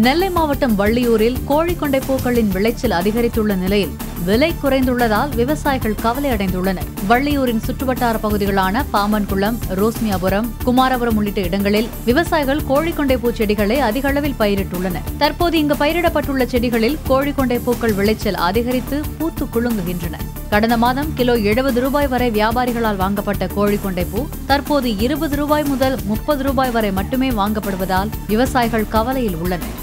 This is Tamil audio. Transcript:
நெல்லை மாவட்டம் வள்ளியூரில் கோழிக்கொண்டை பூக்களின் விளைச்சல் அதிகரித்துள்ள நிலையில் விலை குறைந்துள்ளதால் விவசாயிகள் கவலை அடைந்துள்ளனர் வள்ளியூரின் சுற்றுவட்டார பகுதிகளான பாமன்குளம் ரோஸ்மியாபுரம் குமாரபுரம் உள்ளிட்ட இடங்களில் விவசாயிகள் கோழிக்கொண்டை பூ செடிகளை அதிக அளவில் பயிரிட்டுள்ளனர். தற்போது இங்கு பயிரிடப்பட்டுள்ள செடிகளில் கோழிக்கொண்டை பூக்கள் விளைச்சல் அதிகரித்து பூத்து குலுங்குகின்றன. கடந்த மாதம் கிலோ எழுபது ரூபாய் வரை வியாபாரிகளால் வாங்கப்பட்ட கோழிக்கொண்டை பூ தற்போது இருபது ரூபாய் முதல் முப்பது ரூபாய் வரை மட்டுமே வாங்கப்படுவதால் விவசாயிகள் கவலையில் உள்ளனர்.